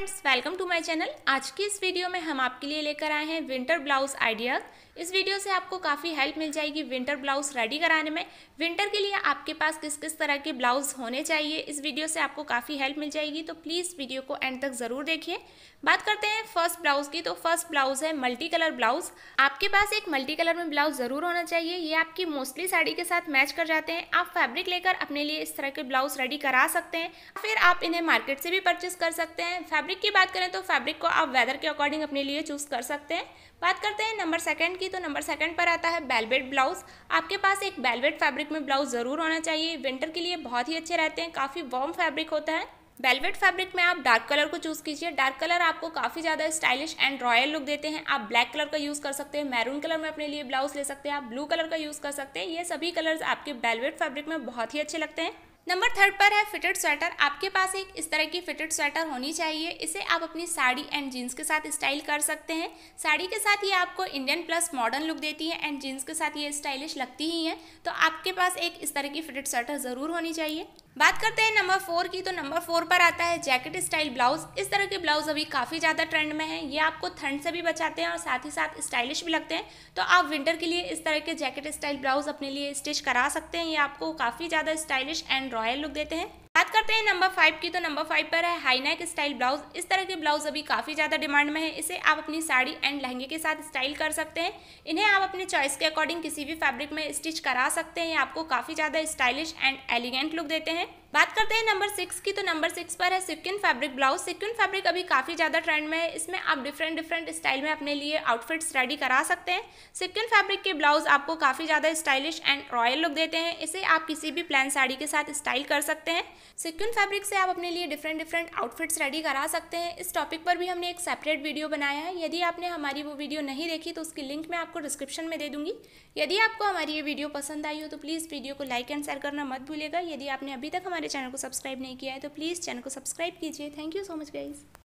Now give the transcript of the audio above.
Friends welcome to my channel आज की इस वीडियो में हम आपके लिए लेकर आए हैं विंटर ब्लाउज आइडियाज़ इस वीडियो से आपको काफ़ी हेल्प मिल जाएगी विंटर ब्लाउज रेडी कराने में. विंटर के लिए आपके पास किस किस तरह के ब्लाउज होने चाहिए, इस वीडियो से आपको काफ़ी हेल्प मिल जाएगी तो प्लीज़ वीडियो को एंड तक ज़रूर देखिए. बात करते हैं फ़र्स्ट ब्लाउज की तो फ़र्स्ट ब्लाउज है मल्टी कलर ब्लाउज आपके पास एक मल्टी कलर में ब्लाउज ज़रूर होना चाहिए, ये आपकी मोस्टली साड़ी के साथ मैच कर जाते हैं. आप फैब्रिक लेकर अपने लिए इस तरह के ब्लाउज रेडी करा सकते हैं. फिर आप इन्हें मार्केट से भी परचेस कर सकते हैं. फैब्रिक की बात करें तो फैब्रिक को आप वेदर के अकॉर्डिंग अपने लिए चूज़ कर सकते हैं। बात करते हैं नंबर सेकंड की तो नंबर सेकंड पर आता है बेलवेट ब्लाउज आपके पास एक बेलवेट फैब्रिक में ब्लाउज ज़रूर होना चाहिए। विंटर के लिए बहुत ही अच्छे रहते हैं, काफ़ी वार्म फैब्रिक होता है। बेलवेट फैब्रिक में आप डार्क कलर को चूज़ कीजिए। डार्क कलर आपको काफ़ी ज़्यादा स्टाइलिश एंड रॉयल लुक देते हैं। आप ब्लैक कलर का यूज़ कर सकते हैं मैरून कलर में अपने लिए ब्लाउज ले सकते हैं, आप ब्लू कलर का यूज़ कर सकते हैं। ये सभी कलर्स आपके बेलवेट फैब्रिक में बहुत ही अच्छे लगते हैं। नंबर थर्ड पर है फिटेड स्वेटर। आपके पास एक इस तरह की फिटेड स्वेटर होनी चाहिए। इसे आप अपनी साड़ी एंड जीन्स के साथ स्टाइल कर सकते हैं। साड़ी के साथ ये आपको इंडियन प्लस मॉडर्न लुक देती है एंड जीन्स के साथ ये स्टाइलिश लगती ही है। तो आपके पास एक इस तरह की फिटेड स्वेटर ज़रूर होनी चाहिए। बात करते हैं नंबर फोर की तो नंबर फोर पर आता है जैकेट स्टाइल ब्लाउज। इस तरह के ब्लाउज अभी काफ़ी ज़्यादा ट्रेंड में है। ये आपको ठंड से भी बचाते हैं और साथ ही साथ स्टाइलिश भी लगते हैं। तो आप विंटर के लिए इस तरह के जैकेट स्टाइल ब्लाउज अपने लिए स्टिच करा सकते हैं। ये आपको काफ़ी ज़्यादा स्टाइलिश एंड रॉयल लुक देते हैं। बात करते हैं नंबर फाइव की तो नंबर फाइव पर है हाई नेक स्टाइल ब्लाउज इस तरह के ब्लाउज अभी काफ़ी ज़्यादा डिमांड में है। इसे आप अपनी साड़ी एंड लहंगे के साथ स्टाइल कर सकते हैं। इन्हें आप अपने चॉइस के अकॉर्डिंग किसी भी फैब्रिक में स्टिच करा सकते हैं। आपको काफ़ी ज़्यादा स्टाइलिश एंड एलिगेंट लुक देते हैं। बात करते हैं नंबर सिक्स की तो नंबर सिक्स पर है sequin fabric blouse. Sequin fabric अभी काफ़ी ज़्यादा ट्रेंड में है। इसमें आप डिफरेंट डिफरेंट स्टाइल में अपने लिए आउटफिट्स रेडी करा सकते हैं। सिक्किन फैब्रिक के ब्लाउज आपको काफ़ी ज़्यादा स्टाइलिश एंड रॉयल लुक देते हैं। इसे आप किसी भी प्लान साड़ी के साथ स्टाइल कर सकते हैं। सिक्किन फैब्रिक से आप अपने लिए डिफरेंट डिफरेंट आउटफिट्स रेडी करा सकते हैं। इस टॉपिक पर भी हमने एक सेपरेट वीडियो बनाया है। यदि आपने हमारी वो वीडियो नहीं देखी तो उसकी लिंक मैं आपको डिस्क्रिप्शन में दे दूँगी। यदि आपको हमारी ये वीडियो पसंद आई हो तो प्लीज़ वीडियो को लाइक एंड शेयर करना मत भूलेगा यदि आपने अभी तक हमारे चैनल को सब्सक्राइब नहीं किया है तो प्लीज़ चैनल को सब्सक्राइब कीजिए। Thank you so much guys